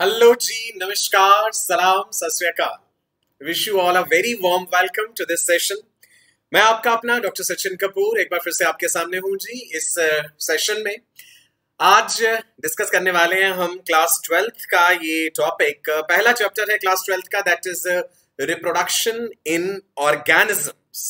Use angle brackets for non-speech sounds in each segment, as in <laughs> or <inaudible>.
Hello जी नमस्कार सलाम wish you all a very warm welcome to this session मैं आपका अपना डॉक्टर सचिन कपूर एक बार फिर से आपके सामने हूँ जी इस सेशन uh, में। आज डिस्कस करने वाले हैं हम क्लास ट्वेल्थ का ये टॉपिक पहला चैप्टर है क्लास ट्वेल्थ का that is reproduction in organisms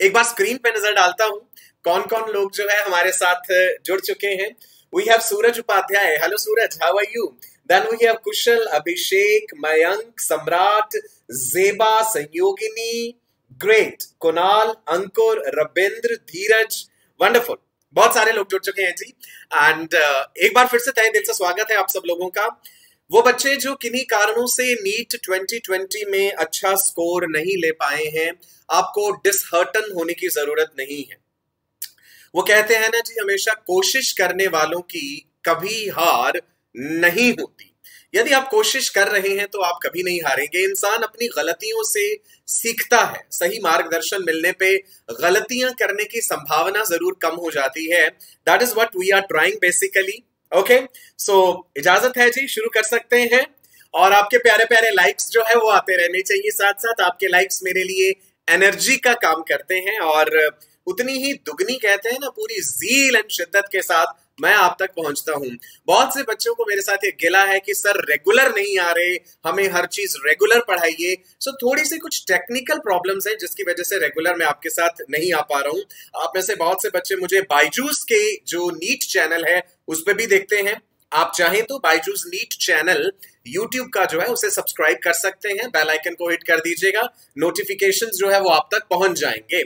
एक बार स्क्रीन पे नज़र डालता हूँ कौन कौन लोग जो है हमारे साथ जुड़ चुके हैं। We have Suraj Upadhyay hello Suraj how are you then we have Kushal Abhishek Mayank Samrat Zeba Sanyogini great Kunal Ankur Ravindra Dheeraj wonderful बहुत सारे लोग जुड़ चुके हैं जी। एंड uh, एक बार फिर से तय दिल से स्वागत है आप सब लोगों का। वो बच्चे जो किन्हीं कारणों से नीट 2020 में अच्छा स्कोर नहीं ले पाए हैं आपको डिसहर्टन होने की ज़रूरत नहीं है। वो कहते हैं ना जी हमेशा कोशिश करने वालों की कभी हार नहीं होती। यदि आप कोशिश कर रहे हैं तो आप कभी नहीं हारेंगे। इंसान अपनी गलतियों से सीखता है। सही मार्गदर्शन मिलने पे गलतियाँ करने की संभावना ज़रूर कम हो जाती है। That is what we are trying basically okay so इजाज़त है जी, शुरू कर सकते हैं। और आपके प्यारे प्यारे लाइक्स जो है वो आते रहने चाहिए। साथ साथ आपके लाइक्स मेरे लिए एनर्जी का काम करते हैं। और उतनी ही दुगनी कहते हैं ना, पूरी जील एंड शिद्दत के साथ मैं आप तक पहुँचता हूँ। बहुत से बच्चों को मेरे साथ ये गिला है कि, सर रेगुलर नहीं आ रहे। हमें हर चीज़ रेगुलर पढ़ाइए। सो थोड़ी सी कुछ टेक्निकल प्रॉब्लम्स हैं, जिसकी वजह से रेगुलर मैं आपके साथ नहीं आ पा रहा हूँ। आप में से बहुत से बच्चे मुझे बाइजूस के जो नीट चैनल है, उस पर भी देखते हैं। आप चाहें तो बाइजूस नीट चैनल यूट्यूब का जो है, उसे सब्सक्राइब कर सकते हैं। बेल आइकन को हिट कर दीजिएगा। नोटिफिकेशंस जो है, वो आप तक पहुँच जाएँगे।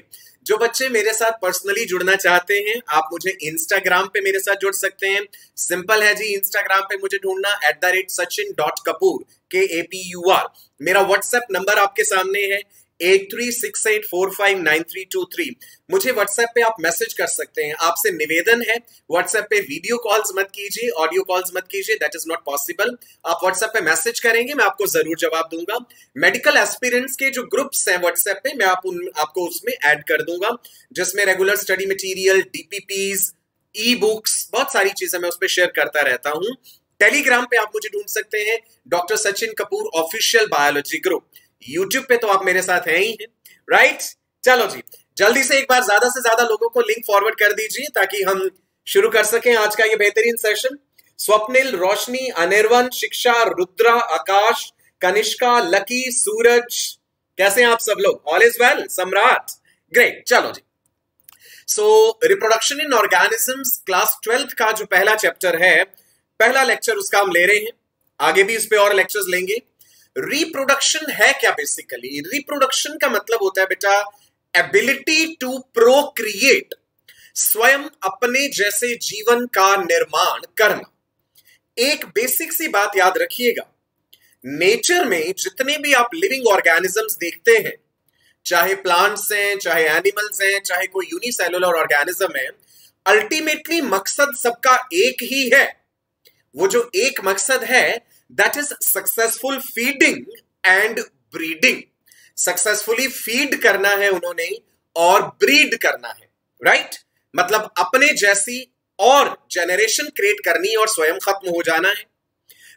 जो बच्चे मेरे साथ पर्सनली जुड़ना चाहते हैं, आप मुझे इंस्टाग्राम पे मेरे साथ जुड़ सकते हैं। सिंपल है जी इंस्टाग्राम पे मुझे ढूंढना at the rate Sachin dot Kapoor K A P U R मेरा व्हाट्सएप नंबर आपके सामने है। Eight three six eight four five nine three two three. मुझे व्हाट्सएप पे आप मैसेज कर सकते हैं। आपसे निवेदन है व्हाट्सएप पे वीडियो कॉल्स मत कीजिए ऑडियो कॉल्स मत कीजिए दैट इज़ नॉट पॉसिबल आप व्हाट्सएप पे मैसेज करेंगे, मैं आपको ज़रूर जवाब दूँगा। मेडिकल एस्पिरेंट्स के जो ग्रुप्स हैं व्हाट्सएप पे, मैं आप उन, आपको उसमें ऐड कर दूँगा। जिसमें regular study material DPPs e books बहुत सारी चीज़ें मैं उस पर शेयर करता रहता हूँ। टेलीग्राम पे आप मुझे ढूंढ सकते हैं doctor Sachin Kapoor official biology group YouTube पे तो आप मेरे साथ हैं ही राइट चलो जी, जल्दी से एक बार ज़्यादा से ज़्यादा लोगों को लिंक फॉरवर्ड कर दीजिए ताकि हम शुरू कर सकें आज का ये बेहतरीन सेशन स्वप्निल, रोशनी, अनिर्वन, शिक्षा, रुद्रा, आकाश, कनिष्का, लकी, सूरज, कैसे हैं आप सब लोग? All is well Samrat. Great चलो जी। So reproduction in organisms class twelfth का जो पहला चैप्टर है, पहला लेक्चर उसका हम ले रहे हैं। आगे भी इस पे और लेक्चर्स लेंगे। रिप्रोडक्शन है क्या बेसिकली रिप्रोडक्शन का मतलब होता है बेटा एबिलिटी टू प्रोक्रिएट स्वयं अपने जैसे जीवन का निर्माण करना। एक बेसिक सी बात याद रखिएगा। नेचर में जितने भी आप लिविंग ऑर्गेनिजम्स देखते हैं, चाहे प्लांट्स हैं, चाहे एनिमल्स हैं, चाहे कोई यूनिसेलुलर ऑर्गेनिज्म है अल्टीमेटली मकसद सबका एक ही है। वो जो एक मकसद है that is successful feeding and breeding successfully feed करना है उन्होंने और ब्रीड करना है राइट right? मतलब अपने जैसी और जेनरेशन क्रिएट करनी और स्वयं खत्म हो जाना है।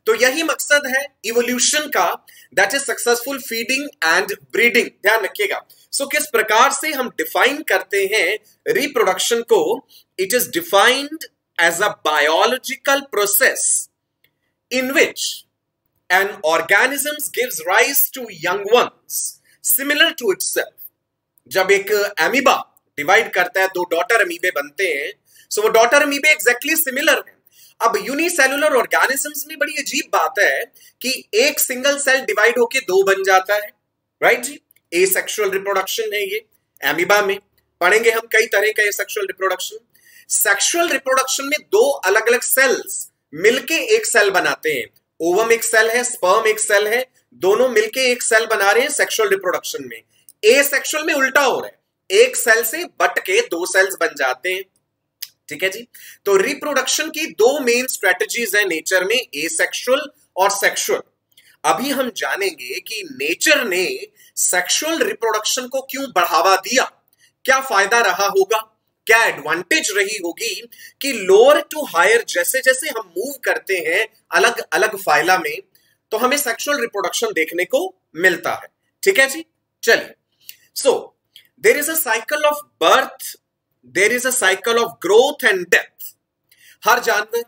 तो यही मकसद है इवोल्यूशन का that is successful feeding and breeding ध्यान रखिएगा। सो किस प्रकार से हम डिफाइन करते हैं रिप्रोडक्शन को? It is defined as a biological process in which an organism gives rise to young ones, similar to itself. जब एक एमिबा डिवाइड करता है, दो डॉटर अमीबे बनते हैं सो वो डॉटर अमीबे एग्जैक्टली सिमिलर है। अब यूनिसेलुलर ऑर्गेनिजम्स में बड़ी अजीब बात है कि एक सिंगल सेल डिवाइड होके दो बन जाता है। राइट जी ए सेक्शुअल रिप्रोडक्शन है ये एमिबा में। पढ़ेंगे हम कई तरह का सेक्सुअल रिप्रोडक्शन सेक्सुअल रिप्रोडक्शन में दो अलग अलग सेल्स मिलके एक सेल बनाते हैं। ओवम एक सेल है स्पर्म एक सेल है, दोनों मिलके एक सेल बना रहे हैं सेक्सुअल रिप्रोडक्शन में। ए सेक्सुअल में उल्टा हो रहा है। एक सेल से बट के दो सेल्स बन जाते हैं। ठीक है जी? तो रिप्रोडक्शन की दो मेन स्ट्रेटजीज है नेचर में ए सेक्शुअल और सेक्सुअल अभी हम जानेंगे कि नेचर ने सेक्सुअल रिप्रोडक्शन को क्यों बढ़ावा दिया। क्या फ़ायदा रहा होगा? क्या एडवांटेज रही होगी कि लोअर टू हायर जैसे जैसे हम मूव करते हैं अलग अलग फाइला में तो हमें सेक्सुअल रिप्रोडक्शन देखने को मिलता है। ठीक है जी? चलिए। So there is a cycle of birth there is a cycle of growth and death हर जानवर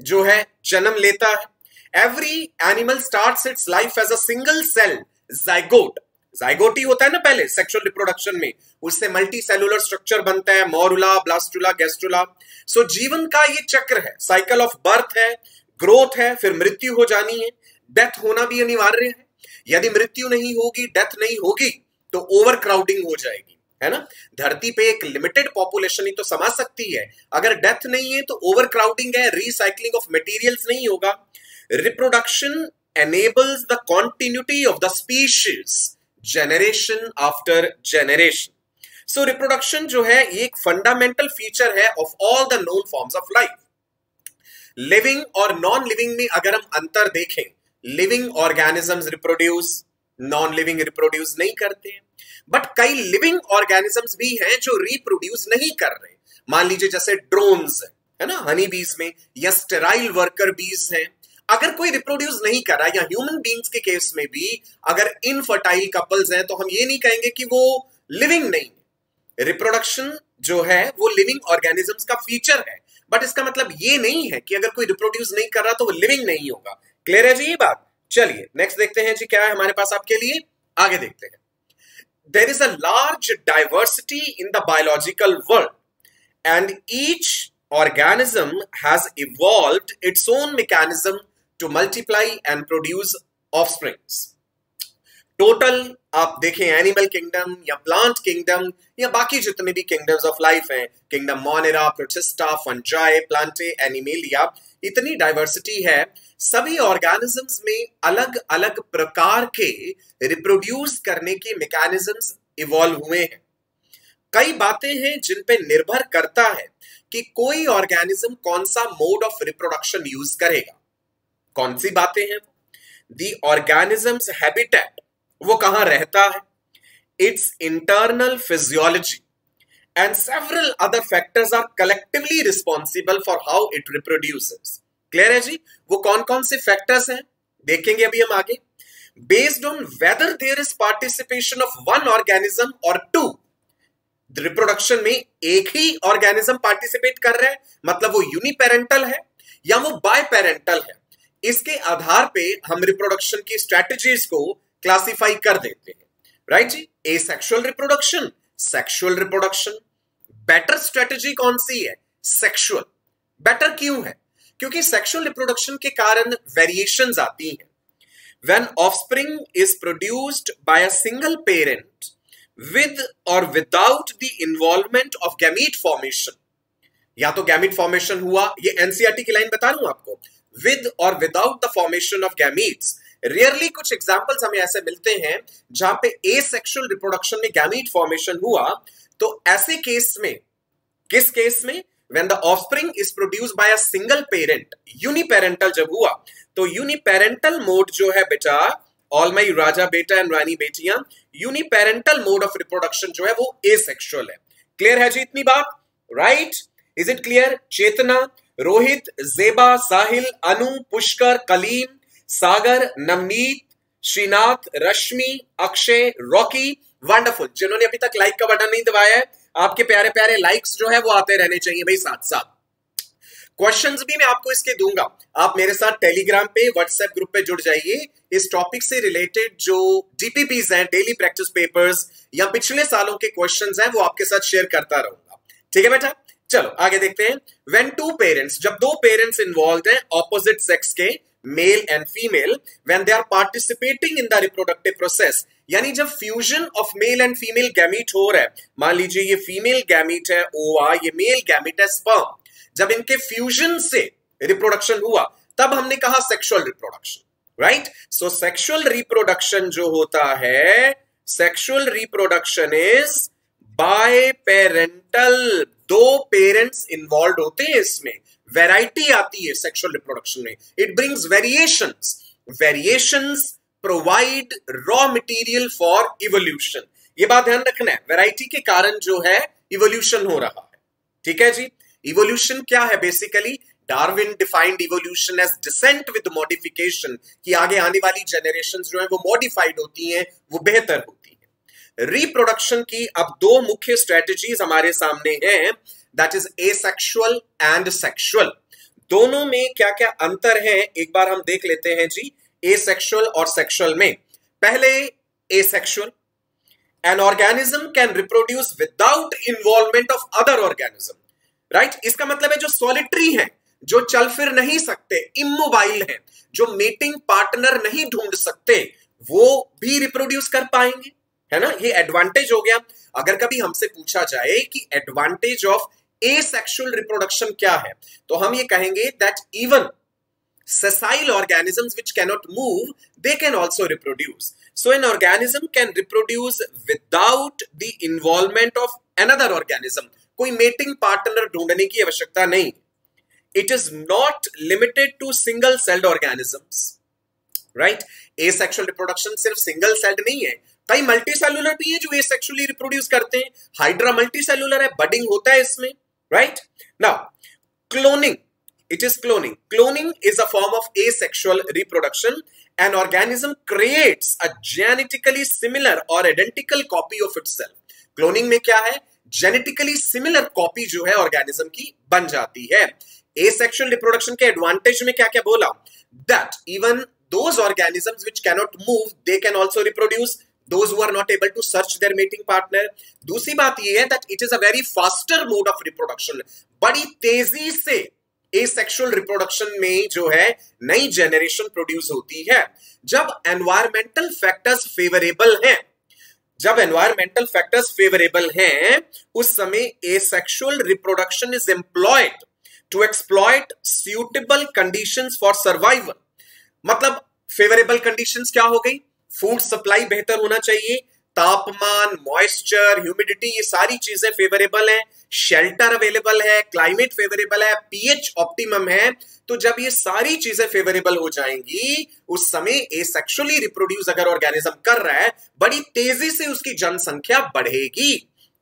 जो है, जन्म लेता है। Every animal start its life as a single cell zygote zygote होता है ना पहले सेक्सुअल रिप्रोडक्शन में। उससे मल्टी सेलुलर स्ट्रक्चर बनता है मोरुला ब्लास्टुला गेस्टुला सो जीवन का ये चक्र है। साइकिल ऑफ़ बर्थ है ग्रोथ है, फिर मृत्यु हो जानी है। डेथ होना भी अनिवार्य है। यदि मृत्यु नहीं होगी डेथ नहीं होगी तो ओवर क्राउडिंग हो जाएगी, है ना? धरती पे एक लिमिटेड पॉपुलेशन ही तो समा सकती है। अगर डेथ नहीं है तो ओवर क्राउडिंग है रिसाइकलिंग ऑफ़ मटेरियल्स नहीं होगा। Reproduction enables the continuity of the species generation after generation. So, reproduction जो है, ये एक फंडामेंटल फीचर है of all the known forms of life living और नॉन लिविंग में अगर हम अंतर देखें living organisms reproduce non living reproduce नहीं करते हैं. बट कई लिविंग ऑर्गेनिजम्स भी हैं जो रिप्रोड्यूस नहीं कर रहे मान लीजिए जैसे ड्रोन्स है ना? हनी बीज में, या स्टेराइल वर्कर बीज हैं अगर कोई रिप्रोड्यूस नहीं कर रहा या ह्यूमन बींग्स के केस में भी अगर इनफर्टाइल कपल्स हैं तो हम ये नहीं कहेंगे कि वो लिविंग नहीं रिप्रोडक्शन जो है, वो लिविंग ऑर्गेनिजम्स का फीचर है। बट इसका मतलब ये नहीं है कि अगर कोई रिप्रोड्यूस नहीं कर रहा तो वो लिविंग नहीं होगा। क्लियर है जी ये बात? चलिए नेक्स्ट देखते हैं जी क्या है हमारे पास आपके लिए। आगे देखते हैं। There is a large diversity in the biological world, and each organism has evolved its to multiply and produce offsprings. Total आप देखें एनिमल किंगडम या प्लांट किंगडम या बाकी जितने भी किंगडम्स ऑफ़ लाइफ हैं kingdom Monera Protista Fungi Plantae Animalia इतनी diversity है, सभी ऑर्गेनिजम्स में अलग अलग प्रकार के रिप्रोड्यूस करने के मैकेनिज्म्स इवॉल्व हुए हैं। कई बातें हैं जिन पे निर्भर करता है कि कोई ऑर्गेनिज्म कौन सा मोड ऑफ़ रिप्रोडक्शन यूज़ करेगा। कौन सी बातें हैं? दी ऑर्गेनिजम्स हैबिटेट वो कहाँ रहता है? Its internal physiology and several other factors are collectively responsible for how it reproduces clear है जी? वो कौन कौन से फैक्टर्स हैं? देखेंगे अभी हम आगे। Based on whether there is participation of one organism और टू रिप्रोडक्शन में एक ही ऑर्गेनिज्म पार्टिसिपेट कर रहे हैं मतलब वो यूनिपेरेंटल है या वो बाय पेरेंटल है? इसके आधार पे हम रिप्रोडक्शन की स्ट्रेटजीज को क्लासिफाई कर देते हैं। राइट जी? Asexual reproduction sexual reproduction better strategy कौन सी है? सेक्शुअल बेटर क्यों है? क्योंकि सेक्सुअल रिप्रोडक्शन के कारण वेरिएशन आती हैं। When offspring is produced by a single parent with or without the involvement of gamete formation या तो गैमिट फॉर्मेशन हुआ, ये एनसीआरटी की लाइन बता रहा हूँ आपको। With or without the formation of gametes rarely कुछ एग्जाम्पल्स हमें ऐसे मिलते हैं जहाँ पे ए सेक्शुअल रिप्रोडक्शन में गैमीट फॉर्मेशन हुआ तो ऐसे केस में, किस केस में? When the offspring is produced by a single parent, uniparental जब हुआ तो uniparental mode जो है बेटा ऑल माई राजा बेटा एंड रानी बेटियाँ यूनिपेरेंटल मोड ऑफ़ रिप्रोडक्शन जो है वो एसेक्सुअल है। क्लियर है जी इतनी बात? Right is it clear Chetna Rohit, Zeba, Sahil, Anu, Pushkar, Kaleem, Sagar, Navneet, Shrinath, Rashmi, Akshay, Rocky, wonderful, जिन्होंने अभी तक लाइक का बटन नहीं दबाया है, आपके प्यारे प्यारे लाइक्स जो है वो आते रहने चाहिए भाई साथ साथ। क्वेश्चंस भी मैं आपको इसके दूँगा। आप मेरे साथ टेलीग्राम पे व्हाट्सएप ग्रुप पे जुड़ जाइए। इस टॉपिक से रिलेटेड जो डीपीपीज हैं डेली प्रैक्टिस पेपर्स या पिछले सालों के क्वेश्चंस हैं, वो आपके साथ शेयर करता रहूँगा। ठीक है बेटा? चलो, आगे देखते हैं। वेन टू पेरेंट्स जब दो पेरेंट्स इन्वॉल्व हैं ऑपोजिट सेक्स के male and female when they are participating in the reproductive process यानी जब fusion of male and female gamete हो रहा है, मान लीजिए ये फीमेल गैमीट है ओवा ये मेल गैमीट है स्पर्म जब इनके फ्यूजन से रिप्रोडक्शन हुआ, तब हमने कहा sexual reproduction right so sexual reproduction जो होता है sexual reproduction is bye parental दो पेरेंट्स इन्वॉल्व होते हैं इसमें। वेराइटी आती है सेक्सुअल रिप्रोडक्शन में। It brings variations variations provide raw material for evolution ये बात ध्यान रखना है। वेराइटी के कारण जो है इवोल्यूशन हो रहा है। ठीक है जी? इवोल्यूशन क्या है basically Darwin defined evolution as descent with modification कि आगे आने वाली जनरेशन जो है, वो मॉडिफाइड होती हैं, वो बेहतर होती है। रिप्रोडक्शन की अब दो मुख्य स्ट्रेटजीज हमारे सामने हैं that is asexual and sexual दोनों में क्या क्या अंतर है, एक बार हम देख लेते हैं जी ए सेक्शुअल और सेक्शुअल में। पहले asexual an organism can reproduce without involvement of other organism right इसका मतलब है जो सॉलिटरी है, जो चल फिर नहीं सकते इमोबाइल है, जो मीटिंग पार्टनर नहीं ढूंढ सकते, वो भी रिप्रोड्यूस कर पाएँगे। है ना? ये एडवांटेज हो गया। अगर कभी हमसे पूछा जाए कि advantage of A sexual reproduction क्या है तो हम ये कहेंगे that even sessile organisms which cannot move, they can also reproduce. So, an organism can reproduce without the involvement of another organism. कोई मेटिंग पार्टनर ढूँढने की आवश्यकता नहीं। It is not limited to single celled organisms right asexual reproduction सिर्फ़ single celled नहीं है। कई multi cellular भी है जो ए सेक्सुअली रिप्रोड्यूस करते हैं। हाइड्रा मल्टी सेलुलर है बडिंग होता है इसमें right now cloning it is cloning. Cloning is a form of asexual reproduction. An organism creates a genetically similar or identical copy of itself. Cloning में क्या है? Genetically similar copy जो है organism की बन जाती है। ए एसेक्सुअल रिप्रोडक्शन के एडवांटेज में क्या क्या बोला? That even those organisms which cannot move they can also reproduce those who are not able to search their mating partner. दूसरी बात ये है that it is a very faster mode of reproduction. बड़ी तेज़ी से एसेक्सुअल रिप्रोडक्शन में जो है नई जेनरेशन प्रोड्यूस होती है। जब एनवायरमेंटल फैक्टर्स फेवरेबल हैं, जब एनवायरमेंटल फैक्टर्स फेवरेबल हैं, उस समय asexual reproduction is employed to exploit suitable conditions for survival मतलब फेवरेबल कंडीशंस क्या हो गई? फ़ूड सप्लाई बेहतर होना चाहिए, तापमान मॉइस्चर ह्यूमिडिटी ये सारी चीज़ें फेवरेबल हैं शेल्टर अवेलेबल है क्लाइमेट फेवरेबल है पीएच ऑप्टिमम है तो जब ये सारी चीज़ें फेवरेबल हो जाएँगी, उस समय ए सेक्सुअली रिप्रोड्यूस अगर ऑर्गेनिज्म कर रहा है, बड़ी तेज़ी से उसकी जनसंख्या बढ़ेगी।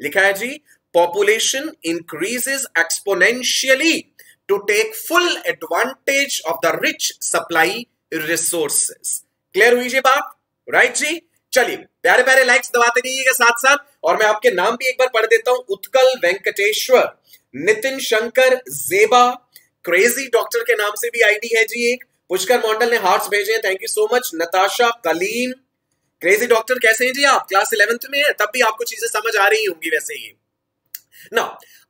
लिखा है जी population increases exponentially to take full advantage of the rich supply resources clear हुई जी बात? राइट जी चलिए, प्यारे प्यारे लाइक्स दबाते रहिएगा साथ साथ और मैं आपके नाम भी एक बार पढ़ देता हूँ, उत्कल वेंकटेश्वर, नितिन शंकर, जेबा क्रेजी डॉक्टर के नाम से भी आईडी है जी एक। पुष्कर मॉडल ने हार्ट्स भेजे हैं thank you so much Natasha Kaleem crazy doctor कैसे हैं जी आप? क्लास इलेवेंथ में है, तब भी आपको चीज़ें समझ आ रही होंगी वैसे ही। ना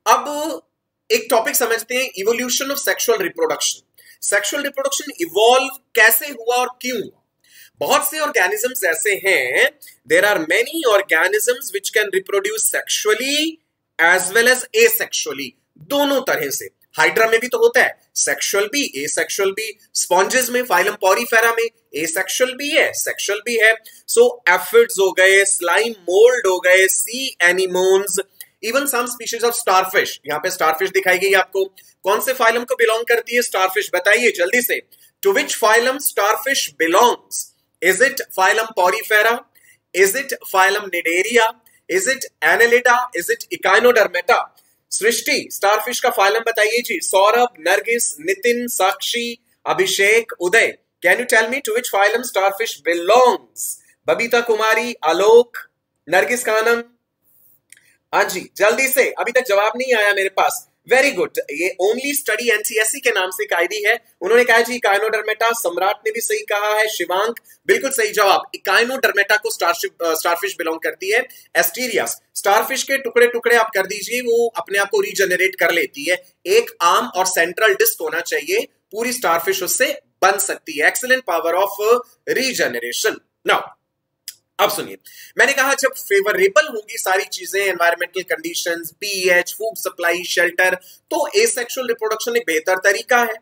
अब एक टॉपिक समझते हैं evolution of sexual reproduction sexual reproduction evolve कैसे हुआ और क्यों हुआ? बहुत से ऑर्गेनिजम्स ऐसे हैं there are many organisms which can reproduce sexually as well as asexually दोनों तरह से। हाइड्रा में भी तो होता है सेक्सुअल भी ए सेक्सुअल भी स्पॉन्जेस में फाइलम पॉरीफेरा में ए सेक्सुअल भी है सेक्सुअल भी है। सो एफिड्स हो गए स्लाइम मोल्ड हो गए sea anemones even some species of starfish यहाँ पे स्टारफिश दिखाई गई आपको। कौन से फाइलम को बिलोंग करती है? स्टारफिश बताइए जल्दी से। To which phylum starfish belongs Is it phylum Porifera? Is it phylum Nidaria? Is it Annelida? Is it Echinodermata? Srishti starfish का फाइलम बताइए जी Saurabh Nargis Nitin Sakshi Abhishek Uday can you tell me to which phylum starfish belongs Babita Kumari Alok Nargis Khanam हाँ जी, जल्दी से, अभी तक जवाब नहीं आया मेरे पास वेरी गुड ये ओनली स्टडी एनसीएससी के नाम से कायदी है। उन्होंने कहा जी इकाइनोडर्मेटा सम्राट ने भी सही कहा है, शिवांक, बिल्कुल सही जवाब। इकाइनोडर्मेटा को स्टारशिप स्टारफिश बिलोंग करती है। एस्टीरियस स्टारफिश के टुकड़े टुकड़े आप कर दीजिए, वो अपने आप को रीजनरेट कर लेती है। एक आर्म और सेंट्रल डिस्क होना चाहिए, पूरी स्टारफिश उससे बन सकती है। Excellent power of regeneration now अब सुनिए। मैंने कहा, जब फेवरेबल होंगी सारी चीज़ें environmental conditions pH food supply shelter तो एसेक्सुअल रिप्रोडक्शन एक बेहतर तरीका है।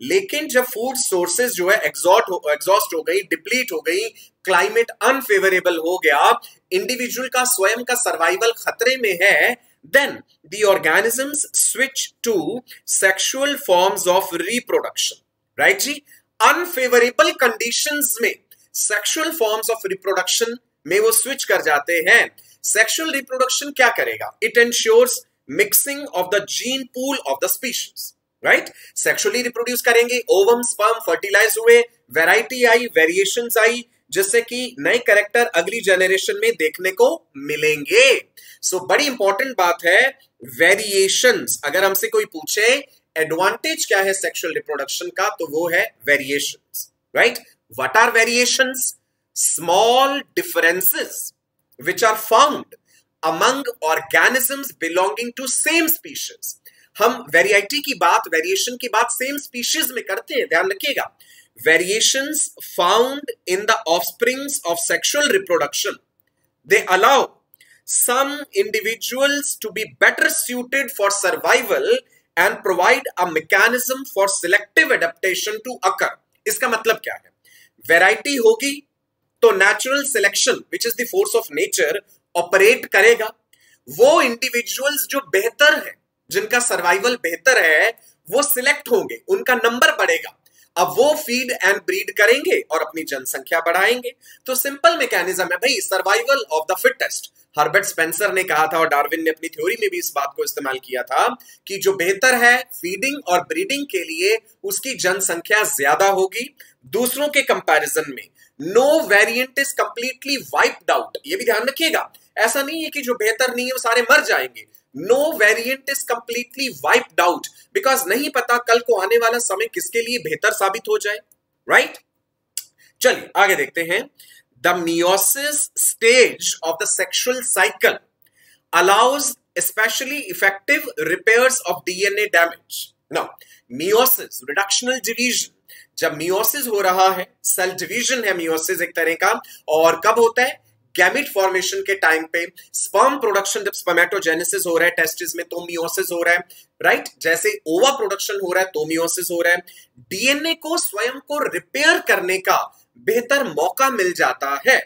लेकिन जब फ़ूड सोर्सेज जो है एग्जॉस्ट हो एग्जॉस्ट हो गई डिप्लीट हो गई क्लाइमेट अनफेवरेबल हो गया इंडिविजुअल का स्वयं का सर्वाइवल खतरे में है then the organisms switch to sexual forms of reproduction right ji? Unfavourable conditions में सेक्सुअल फॉर्म्स ऑफ़ रिप्रोडक्शन में वो स्विच कर जाते हैं। सेक्सुअल रिप्रोडक्शन क्या करेगा? It ensures mixing of the gene pool of the species right sexually reproduce करेंगे। Ovum sperm fertilise हुए। वेराइटी आई वेरिएशन आई जिससे कि नए करेक्टर अगली जनरेशन में देखने को मिलेंगे। सो so, बड़ी इंपॉर्टेंट बात है वेरिएशंस अगर हमसे कोई पूछे एडवांटेज क्या है सेक्सुअल रिप्रोडक्शन का तो वो है variations right what are variations small differences which are found among organisms belonging to same species हम वेरिएटी की बात वेरिएशन की बात सेम स्पीशीज में करते हैं ध्यान रखिएगा variations found in the offsprings of sexual reproduction they allow some individuals to be better suited for survival and provide a mechanism for selective adaptation to occur इसका मतलब क्या है वैरायटी होगी तो natural selection which is the force of nature operate करेगा। वो individuals जो बेहतर है, जिनका सर्वाइवल बेहतर है, वो सिलेक्ट होंगे, उनका नंबर बढ़ेगा। अब वो फ़ीड एंड ब्रीड करेंगे और अपनी जनसंख्या बढ़ाएँगे। तो सिंपल मैकेनिज्म है भाई survival of the fittest Herbert Spencer ने कहा था और डार्विन ने अपनी थ्योरी में भी इस बात को इस्तेमाल किया था कि जो बेहतर है फीडिंग और ब्रीडिंग के लिए, उसकी जनसंख्या ज़्यादा होगी। दूसरों के कंपैरिजन में no variant is completely wiped out ये भी ध्यान रखिएगा। ऐसा नहीं है कि जो बेहतर नहीं है, वो सारे मर जाएँगे। No variant is completely wiped out because नहीं पता कल को आने वाला समय किसके लिए बेहतर साबित हो जाए। Right right? चलिए, आगे देखते हैं। The meiosis stage of the sexual cycle allows especially effective repairs of DNA damage no meiosis reductional division जब मियोसिस हो रहा है सेल डिवीज़न है मियोसिस एक तरह का, और कब होता है? गैमिट फॉर्मेशन के टाइम पे। स्पर्म प्रोडक्शन जब स्पर्मेटोजेनेसिस हो रहा है टेस्टिस में तो मियोसिस हो रहा है राइट जैसे ओवा प्रोडक्शन हो रहा है तो मियोसिस हो रहा है। डीएनए को स्वयं को रिपेयर करने का बेहतर मौका मिल जाता है।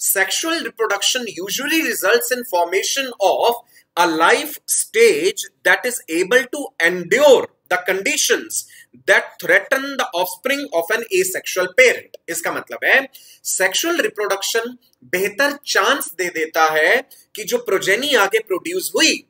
Sexual reproduction usually results in formation of a life stage that is able to endure the conditions that threaten the offspring of an asexual parent इसका मतलब है सेक्सुअल रिप्रोडक्शन बेहतर चांस दे देता है कि जो प्रोजेनी आगे प्रोड्यूस हुई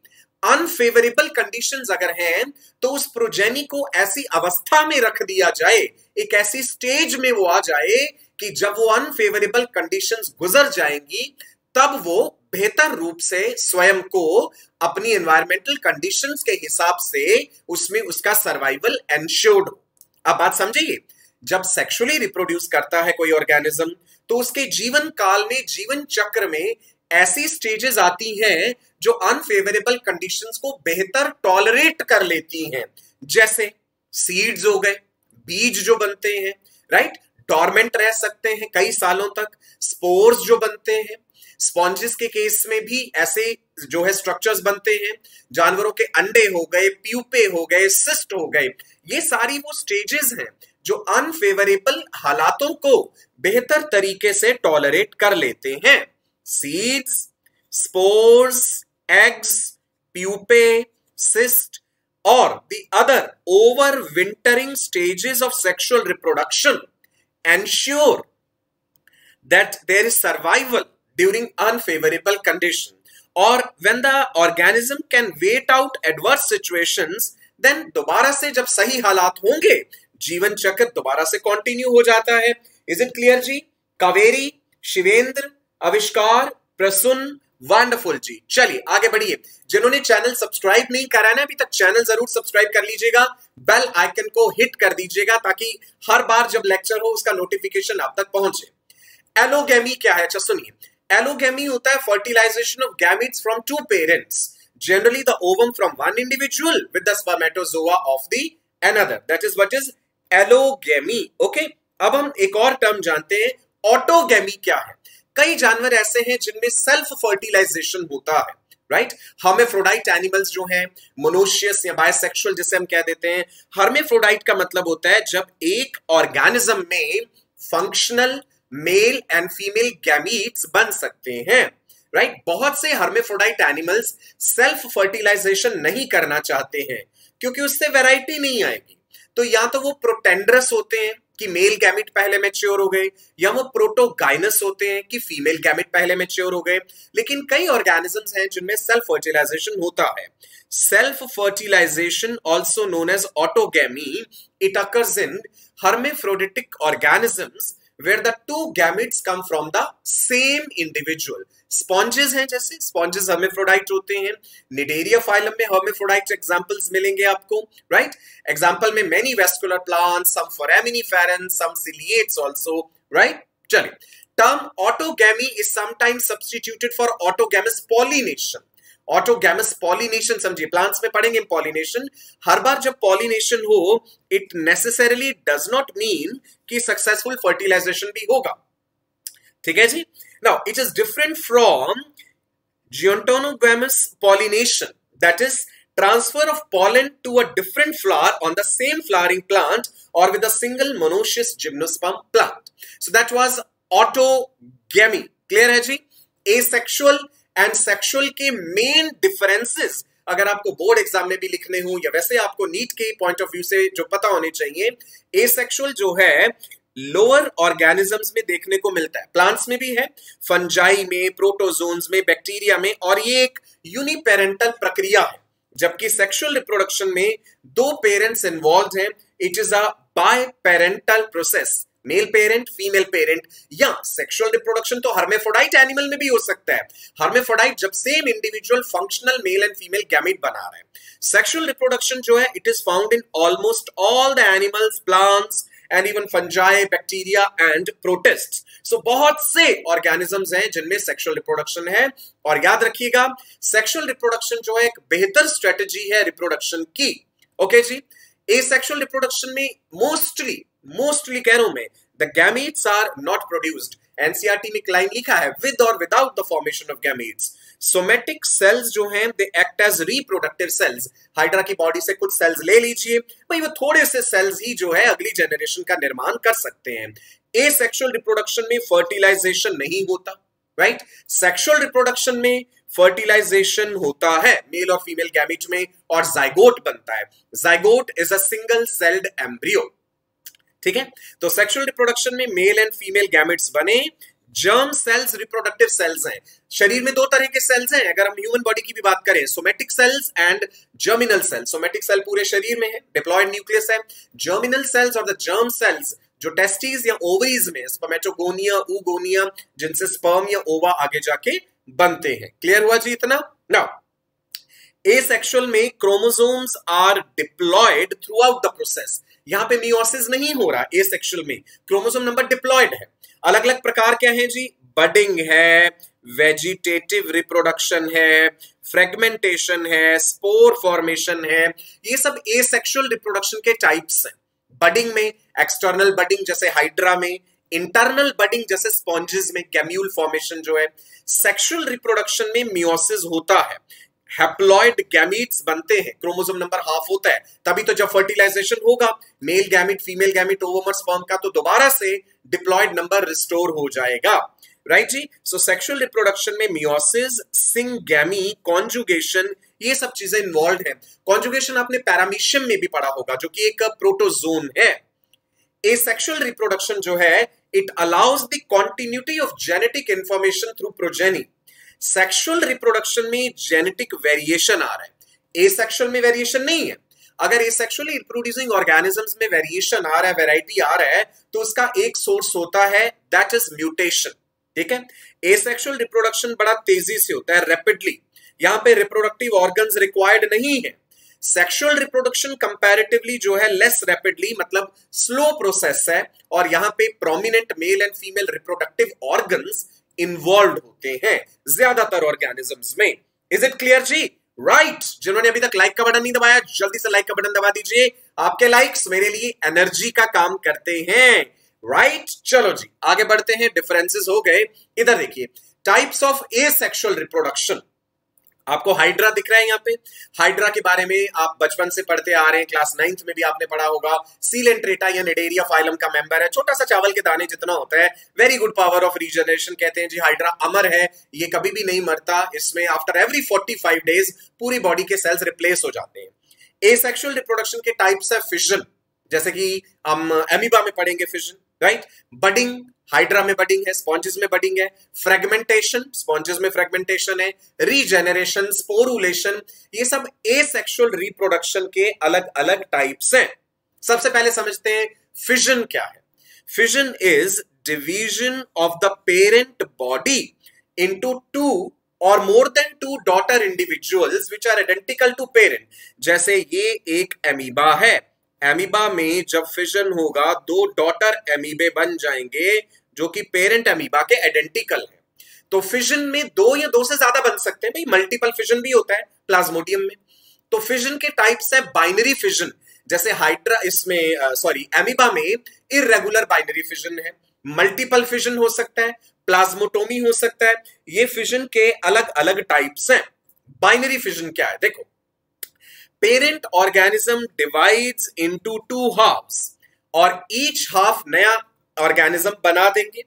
अनफेवरेबल कंडीशंस अगर हैं तो उस प्रोजेनी को ऐसी अवस्था में रख दिया जाए, एक ऐसी स्टेज में वो आ जाए कि जब वो अनफेवरेबल कंडीशंस गुजर जाएँगी, तब वो बेहतर रूप से स्वयं को अपनी एनवायरमेंटल कंडीशंस के हिसाब से उसमें उसका सर्वाइवल एंश्योर्ड हो। अब बात समझिए, जब सेक्सुअली रिप्रोड्यूस करता है कोई ऑर्गेनिज्म तो उसके जीवन काल में, जीवन चक्र में ऐसी स्टेजेस आती हैं जो अनफेवरेबल कंडीशंस को बेहतर टॉलरेट कर लेती हैं। जैसे सीड्स हो गए, बीज जो बनते हैं राइट डॉर्मेंट रह सकते हैं कई सालों तक स्पोर्स जो बनते हैं। स्पॉन्जेस के केस में भी ऐसे जो है स्ट्रक्चर्स बनते हैं, जानवरों के अंडे हो गए, प्यूपे हो गए सिस्ट हो गए, ये सारी वो स्टेजेस हैं जो अनफेवरेबल हालातों को बेहतर तरीके से टॉलरेट कर लेते हैं। Seeds spores eggs pupae cyst और the other over wintering stages of sexual reproduction ensure that there is survival during unfavorable condition. Or when the organism can wait out adverse situations, then दोबारा से जब सही हालात होंगे, जीवन चक्र दोबारा से कंटिन्यू हो जाता है। इज़ इट क्लियर जी कावेरी, शिवेंद्र, आविष्कार, प्रसुन वंडरफुल जी चलिए, आगे बढ़िए। जिन्होंने चैनल सब्सक्राइब नहीं करा ना, अभी तक चैनल ज़रूर सब्सक्राइब कर लीजिएगा। बेल आइकन को हिट कर दीजिएगा, ताकि हर बार जब लेक्चर हो, उसका नोटिफिकेशन आप तक पहुँचे। एलोगेमी क्या है? अच्छा सुनिए। एलोगेमी होता है fertilization of gametes from two parents generally the ovum from one individual with the spermatozoa of the another that is what is allogamy okay अब हम एक और टर्म जानते हैं. ऑटोगेमी क्या है? कई जानवर ऐसे हैं जिनमें सेल्फ फर्टिलाइजेशन होता है राइट हर्मेफ्रोडाइट एनिमल्स जो हैं मोनोशियस या बायसेक्सुअल जिसे हम कह देते हैं हर्मेफ्रोडाइट का मतलब होता है जब एक ऑर्गेनिज्म में functional male and female gametes बन सकते हैं राइट right? बहुत से हर्मेफ्रोडाइट एनिमल्स सेल्फ फर्टिलाइजेशन नहीं करना चाहते हैं, क्योंकि उससे वैरायटी नहीं आएगी। तो या तो वो प्रोटेंड्रस होते हैं कि मेल गैमिट पहले मेच्योर हो गए, या वो प्रोटोगाइनस होते हैं कि फीमेल गैमिट पहले मेच्योर हो गए। लेकिन कई ऑर्गेनिजम्स हैं जिनमें सेल्फ फर्टिलाइजेशन होता है। Self fertilization also known as autogamy it occurs in hermaphroditic organisms where the two gametes come from, the same individual. Sponges हैं जैसे स्पॉन्जेस हर्मेफ्रोडाइट होते हैं। निडेरिया फाइलम में हर्मेफ्रोडाइट एग्जांपल्स मिलेंगे आपको राइट right? एग्जांपल में many vascular plants some foraminiferan some ciliates also right चलिए। Term autogamy is sometimes substituted for autogamous pollination autogamous pollination समझिए प्लांट्स में पढ़ेंगे पॉलिनेशन हर बार जब पॉलिनेशन हो it necessarily does not mean कि सक्सेसफुल फर्टिलाइजेशन भी होगा ठीक है जी Now, it is different from geontonogamous pollination, that is, transfer of pollen to a different flower on the same flowering plant or with a single monoecious gymnosperm plant. So that was autogamy. Clear hai ji Asexual and sexual के main differences, अगर आपको board exam में भी लिखने हो, या वैसे आपको नीट के पॉइंट ऑफ़ व्यू से जो पता होने चाहिए एसेक्सुअल जो है लोअर ऑर्गेनिजम्स में देखने को मिलता है। प्लांट्स में भी है फंजाई में प्रोटोजोन्स में बैक्टीरिया में, और ये एक यूनिपेरेंटल प्रक्रिया है। जबकि सेक्सुअल रिप्रोडक्शन में दो पेरेंट्स इन्वॉल्व हैं it is a biparental process male parent female parent या सेक्सुअल रिप्रोडक्शन तो हर्मेफोडाइट एनिमल में भी हो सकता है। हर्मेफोडाइट जब same individual functional male and female gamete बना रहे हैं। सेक्सुअल रिप्रोडक्शन जो है it is found in almost all the animals plants and even fungi bacteria and protist so बहुत से ऑर्गेनिजम्स हैं जिनमें सेक्सुअल रिप्रोडक्शन है। और याद रखिएगा सेक्सुअल रिप्रोडक्शन जो है, एक बेहतर स्ट्रेटेजी है रिप्रोडक्शन की। ओके okay जी? ए सेक्सुअल रिप्रोडक्शन में मोस्टली मोस्टली कह हूँ मैं the gametes are not produced NCERT में क्लाइन लिखा है with or without the formation of gametes somatic cells जो हैं they act as reproductive cells Hydra की बॉडी से कुछ सेल्स ले लीजिए। भाई, वो थोड़े से सेल्स ही जो है, अगली जनरेशन का निर्माण कर सकते हैं। ए सेक्शुअल रिप्रोडक्शन में फर्टिलाइजेशन नहीं होता राइट सेक्सुअल रिप्रोडक्शन में फर्टिलाइजेशन होता है मेल और फीमेल गैमिट में, और जाइगोट बनता है। Zygote is a single celled embryo ठीक है? तो सेक्सुअल रिप्रोडक्शन में मेल एंड फीमेल गैमिट्स बने जर्म सेल्स रिप्रोडक्टिव सेल्स हैं। शरीर में दो तरह के सेल्स हैं। अगर हम ह्यूमन बॉडी की भी बात करें somatic cells and germinal cells somatic cell पूरे शरीर में है डिप्लॉयड न्यूक्लियस है। जर्मिनल सेल्स और द जर्म सेल्स जो टेस्टीज या ओवरीज में स्पर्मेटोगोनिया ऊगोनिया जिनसे स्पर्म या ओवा आगे जाके बनते हैं। क्लियर हुआ जी इतना? नाउ एसेक्सुअल में chromosomes are diploid throughout the process यहाँ पे मियोसिस नहीं हो रहा एसेक्सुअल में क्रोमोसोम नंबर डिप्लॉयड है। अलग अलग प्रकार क्या है जी? बडिंग है वेजिटेटिव रिप्रोडक्शन है फ्रेगमेंटेशन है स्पोर फॉर्मेशन है, ये सब एसेक्सुअल रिप्रोडक्शन के टाइप्स हैं। बडिंग में एक्सटर्नल बडिंग जैसे हाइड्रा में इंटरनल बडिंग जैसे स्पॉन्जेस में कैम्यूल फॉर्मेशन जो है सेक्सुअल रिप्रोडक्शन में मियोसिस होता है। हैप्लॉइड गैमीट्स बनते हैं। क्रोमोसोम नंबर हाफ़ होता है। तभी तो जब फर्टिलाइजेशन होगा मेल गैमिट फीमेल गैमिट ओवोमर स्पर्म का तो दोबारा से डिप्लॉयड नंबर रिस्टोर हो जाएगा। राइट जी? सो सेक्सुअल रिप्रोडक्शन में मियोसिस सिंगैमी कॉन्जुगेशन ये सब चीज़ें इन्वॉल्व है। कॉन्जुगेशन आपने पैरामीशियम में भी पढ़ा होगा, जो कि एक प्रोटोजोन है। ए सेक्सुअल रिप्रोडक्शन जो है it allows the continuity of genetic information through progeny sexual reproduction में जेनेटिक वेरिएशन आ रहा है। ए सेक्सुअल में वेरिएशन नहीं है। अगर ए रिप्रोड्यूसिंग ऑर्गेनिजम्स में वेरिएशन आ रहा है वेराइटी आ रहा है तो उसका एक सोर्स होता है दैट इज़ म्यूटेशन ठीक है? ए सेक्सुअल रिप्रोडक्शन बड़ा तेज़ी से होता है रेपिडली यहाँ पे रिप्रोडक्टिव ऑर्गन्स रिक्वायर्ड नहीं है। सेक्सुअल रिप्रोडक्शन कंपैरेटिवली जो है लेस रैपिडली मतलब स्लो प्रोसेस है, और यहाँ पे prominent male and female reproductive organs involve होते हैं ज़्यादातर ऑर्गेनिजम्स में। इज़ इट क्लियर जी राइट right. जिन्होंने अभी तक लाइक का बटन नहीं दबाया, जल्दी से लाइक का बटन दबा दीजिए। आपके लाइक्स मेरे लिए एनर्जी का काम करते हैं। Right right? चलो जी, आगे बढ़ते हैं। डिफरेंसेस हो गए। इधर देखिए types of a sexual reproduction आपको हाइड्रा दिख रहा है यहाँ पे। हाइड्रा के बारे में आप बचपन से पढ़ते आ रहे हैं, क्लास नाइन्थ में भी आपने पढ़ा होगा। सीलेंट्रेटा या निडेरिया फाइलम का मेंबर है। छोटा सा चावल के दाने जितना होता है very good power of regeneration कहते हैं जी। हाइड्रा अमर है, ये कभी भी नहीं मरता। इसमें आफ्टर एवरी फोर्टी डेज़ पूरी बॉडी के सेल्स रिप्लेस हो जाते हैं। ए सेक्शुअल रिप्रोडक्शन के टाइप्स है फिजन जैसे कि हम एमिबा में पढ़ेंगे फिजन राइट बडिंग हाइड्रा में बडिंग है स्पॉन्जेस में बडिंग है फ्रेगमेंटेशन स्पॉन्जेस में फ्रेगमेंटेशन है रीजेनरेशन स्पोरुलेशन ये सब ए सेक्शुअल रिप्रोडक्शन के अलग अलग टाइप्स हैं। सबसे पहले समझते हैं फिजन क्या है। Fission is division of the parent body into two और more than two daughter individuals which are identical to parent जैसे ये एक एमीबा है। एमीबा में जब फिजन होगा, दो डॉटर एमीबे बन जाएँगे। जो कि पेरेंट एमीबा के आइडेंटिकल है। तो फिजन में दो या दो से ज़्यादा बन सकते हैं। भाई मल्टीपल फिजन भी होता है प्लाज्मोडियम में। तो फिजन के टाइप्स है बाइनरी फिजन जैसे हाइड्रा इसमें सॉरी एमीबा में इरेगुलर बाइनरी फिजन है। मल्टीपल फिजन हो सकता है प्लाज्मोटोमी हो सकता है। ये फिजन के अलग अलग टाइप्स हैं। बाइनरी फिजन क्या है? देखो parent organism divides into two halves और ईच हाफ़ नया ऑर्गेनिज्म बना देंगे।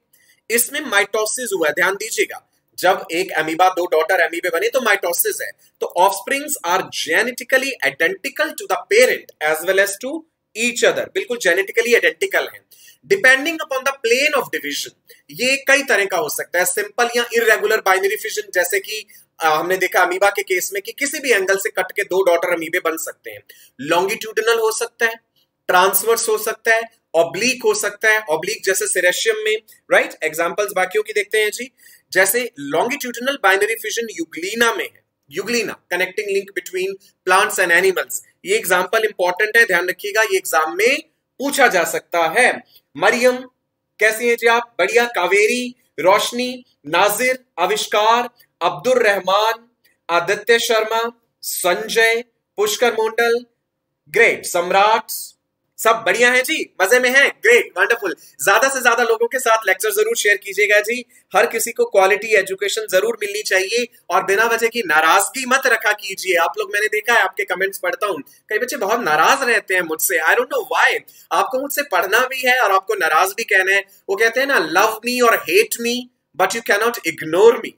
इसमें माइटोसिस हुआ ध्यान दीजिएगा। जब एक एमीबा, दो डॉटर एमीबे बने तो माइटोसिस है। तो offsprings are genetically identical to the parent as well as to each other. बिल्कुल जेनेटिकली आइडेंटिकल है। Depending upon the plane of division ये कई तरह का हो सकता है। सिंपल या इरेगुलर बाइनरी फिजन जैसे कि हमने देखा अमीबा के केस में कि किसी भी एंगल से कट के दो डॉटर अमीबे बन सकते हैं। लॉन्गिट्यूडनल हो सकता है ट्रांसवर्स हो सकता है ऑब्लिक हो सकता है ऑब्लिक जैसे सिरेशियम में राइट एग्जांपल्स बाकियों की देखते हैं जी। जैसे लॉन्गिट्यूडनल बाइनरी फिजन युग्लिना में है। Euglena connecting link between plants and animals ये एग्जांपल इंपॉर्टेंट है, ध्यान रखिएगा, ये एग्ज़ाम में पूछा जा सकता है। मरियम, कैसी हैं जी आप? बढ़िया, कावेरी, रोशनी, नाजिर, आविष्कार अब्दुल रहमान आदित्य शर्मा, संजय, पुष्कर मोंडल ग्रेट सम्राट सब बढ़िया है जी, मज़े में है ग्रेट वंडरफुल ज़्यादा से ज़्यादा लोगों के साथ लेक्चर ज़रूर शेयर कीजिएगा जी। हर किसी को क्वालिटी एजुकेशन ज़रूर मिलनी चाहिए और बिना वजह की नाराज़गी मत रखा कीजिए। आप लोग, मैंने देखा है, आपके कमेंट्स पढ़ता हूँ। कई बच्चे बहुत नाराज़ रहते हैं मुझसे। आई डोंट नो वाई आपको मुझसे पढ़ना भी है और आपको नाराज़ भी कहना है। वो कहते हैं ना लव मी और hate me but you cannot ignore me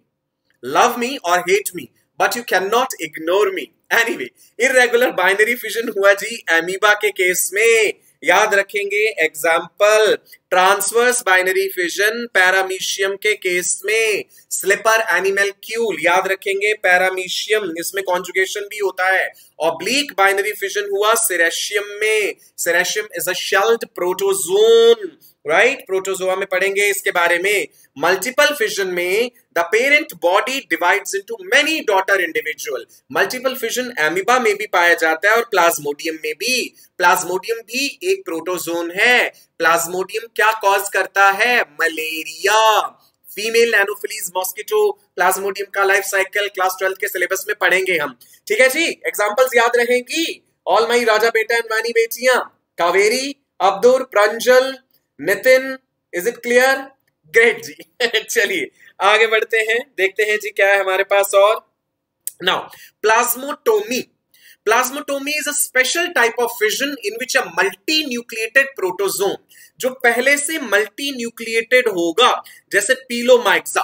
love me और hate me but you can not ignore me anyway irregular binary fission हुआ जी एमीबा के केस में। याद रखेंगे example transverse binary fission paramecium के केस में। स्लिपर एनिमल क्यूल याद रखेंगे पैरामीशियम इसमें कॉन्जुगेशन भी होता है। ऑब्लिक बाइनरी फिजन हुआ सिरेशियम में। Ceratium is a shelled protozoan right right? Protozoa में पढ़ेंगे इसके बारे में मल्टीपल फिजन में the parent body divides into many daughter individual multiple fission amoeba में भी पाया जाता है और प्लाज्मोडियम में भी प्लाज्मोडियम भी एक प्रोटोजोन है प्लाज्मोडियम क्या कॉज करता है malaria female Anopheles mosquito plasmodium का लाइफ साइकिल क्लास ट्वेल्थ के सिलेबस में पढ़ेंगे हम ठीक है जी एग्जांपल्स याद रहेंगी ऑल माई राजा बेटा एंड वानी बेटियाँ Kaveri Abdul Pranjal Nitin is it clear great जी। <laughs> चलिए, आगे बढ़ते हैं, देखते हैं जी क्या है हमारे पास और। Now plasmotomy plasmotomy is a special type of fission in which a multi nucleated protozoan जो पहले से मल्टी न्यूक्लिएटेड होगा, जैसे पीलोमाइक्सा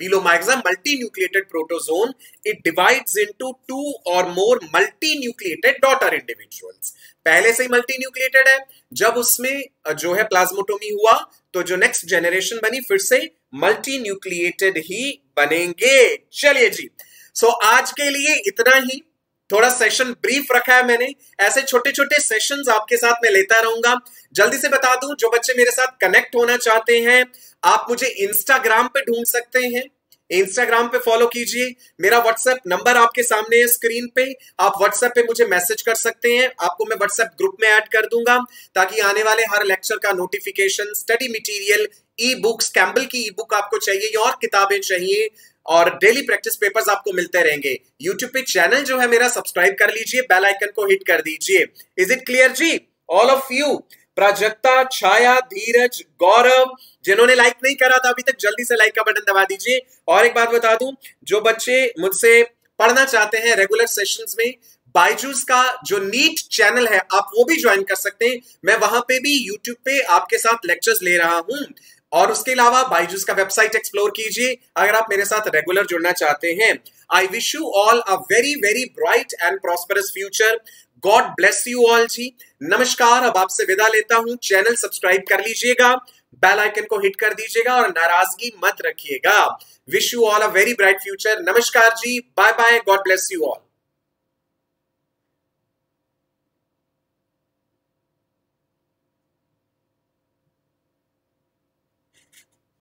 पीलोमाइक्सा multinucleated protozoan, it divides into two or more multinucleated daughter individuals. पहले से ही multinucleated है जब उसमें जो है प्लाज्मोटोमी हुआ तो जो नेक्स्ट जनरेशन बनी फिर से मल्टी न्यूक्लिएटेड ही बनेंगे चलिए जी सो so, आज के लिए इतना ही थोड़ा सेशन ब्रीफ रखा है मैंने। ऐसे छोटे छोटे सेशंस आपके साथ में लेता रहूँगा। जल्दी से बता दूँ, जो बच्चे मेरे साथ कनेक्ट होना चाहते हैं, आप मुझे इंस्टाग्राम पे ढूंढ सकते हैं। इंस्टाग्राम पे फॉलो कीजिए। मेरा व्हाट्सएप नंबर आपके सामने है स्क्रीन पे। आप व्हाट्सएप पे मुझे मैसेज कर सकते हैं। आपको मैं व्हाट्सएप ग्रुप में ऐड कर दूँगा, ताकि आने वाले हर लेक्चर का notification study material e books Campbell की ई बुक आपको चाहिए, या और किताबें चाहिए। और डेली प्रैक्टिस पेपर्स आपको मिलते रहेंगे। यूट्यूब पे चैनल जो है मेरा सब्सक्राइब कर लीजिए बेल आइकन को हिट कर दीजिए। Is it clear ji? All of you Prajakta, Chhaya, Dheeraj, Gaurav, जिन्होंने लाइक नहीं करा था अभी तक, जल्दी से लाइक का बटन दबा दीजिए। और एक बात बता दूँ, जो बच्चे मुझसे पढ़ना चाहते हैं रेगुलर सेशंस में, बाइजूस का जो नीट चैनल है, आप वो भी ज्वाइन कर सकते हैं। मैं वहाँ पे भी यूट्यूब पे आपके साथ लेक्चर्स ले रहा हूँ। और उसके अलावा बाइजूस का वेबसाइट एक्सप्लोर कीजिए। अगर आप मेरे साथ रेगुलर जुड़ना चाहते हैं I wish you all a very very bright and prosperous future God bless you all जी। नमस्कार, अब आपसे विदा लेता हूँ। चैनल सब्सक्राइब कर लीजिएगा बेल आइकन को हिट कर दीजिएगा और नाराज़गी मत रखिएगा। Wish you all a very bright future नमस्कार जी। Bye bye God bless you all